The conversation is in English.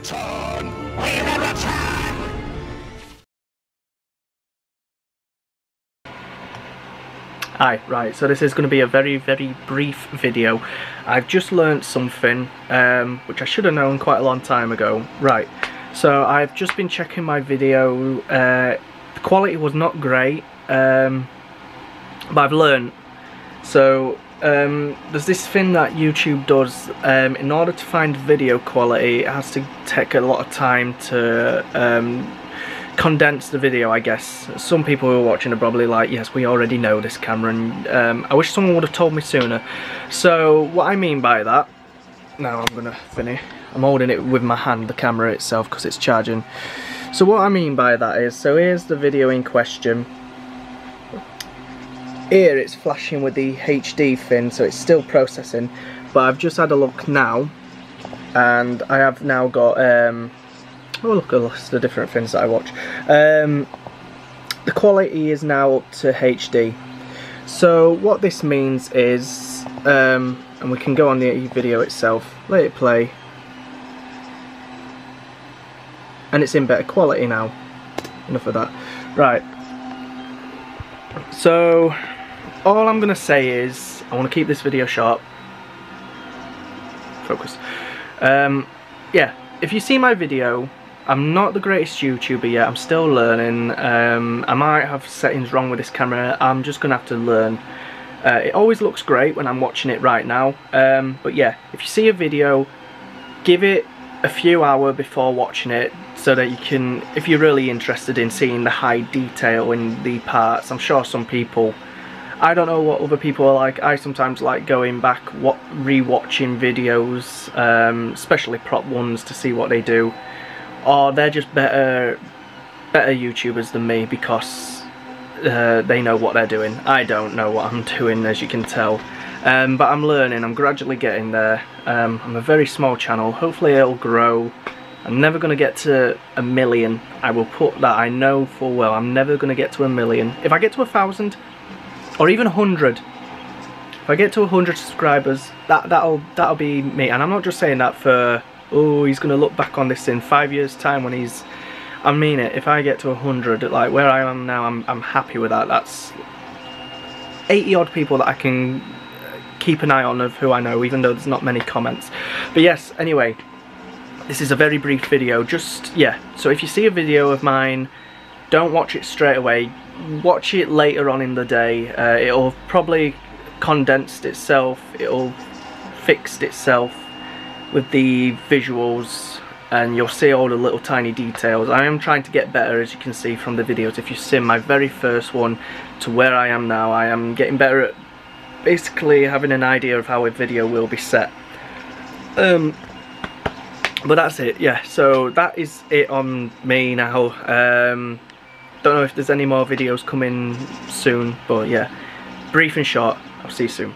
return! We will return! Hi, right, so this is going to be a very, very brief video. I've just learnt something, um, which I should have known quite a long time ago. Right, so I've just been checking my video, uh, the quality was not great, um, but I've learned. So, um, there's this thing that YouTube does, um, in order to find video quality, it has to take a lot of time to um, condense the video I guess. Some people who are watching are probably like, yes we already know this Cameron and um, I wish someone would have told me sooner. So what I mean by that, now I'm gonna finish, I'm holding it with my hand, the camera itself because it's charging. So what I mean by that is, so here's the video in question. Here it's flashing with the HD fin so it's still processing but I've just had a look now and I have now got um, Oh look at the different things that I watch. Um, the quality is now up to HD. So what this means is, um, and we can go on the video itself, let it play, and it's in better quality now. Enough of that. Right. So, all I'm to say is, I want to keep this video sharp. Focus. Um, yeah, if you see my video I'm not the greatest YouTuber yet, I'm still learning. Um, I might have settings wrong with this camera, I'm just to have to learn. Uh, it always looks great when I'm watching it right now, um, but yeah, if you see a video, give it a few hour before watching it so that you can, if you're really interested in seeing the high detail in the parts, I'm sure some people I don't know what other people are like. I sometimes like going back, what re-watching videos, um, especially prop ones, to see what they do or they're just better better YouTubers than me because uh, they know what they're doing. I don't know what I'm doing as you can tell. Um, but I'm learning, I'm gradually getting there. Um, I'm a very small channel, hopefully it'll grow. I'm never going to get to a million. I will put that, I know full well, I'm never going to get to a million. If I get to a thousand, or even hundred, if I get to hundred subscribers, that, that'll, that'll be me. And I'm not just saying that for oh, he's going to look back on this in five years' time when he's... I mean it, if I get to 100, like where I am now, I'm, I'm happy with that. That's 80 odd people that I can uh, keep an eye on of who I know, even though there's not many comments. But yes, anyway, this is a very brief video. Just, yeah, so if you see a video of mine, don't watch it straight away. Watch it later on in the day. Uh, it'll probably condensed itself. It'll fixed itself with the visuals and you'll see all the little tiny details. I am trying to get better as you can see from the videos. If you see my very first one to where I am now, I am getting better at basically having an idea of how a video will be set. Um, but that's it, yeah, so that is it on me now. Um, don't know if there's any more videos coming soon, but yeah, brief and short, I'll see you soon.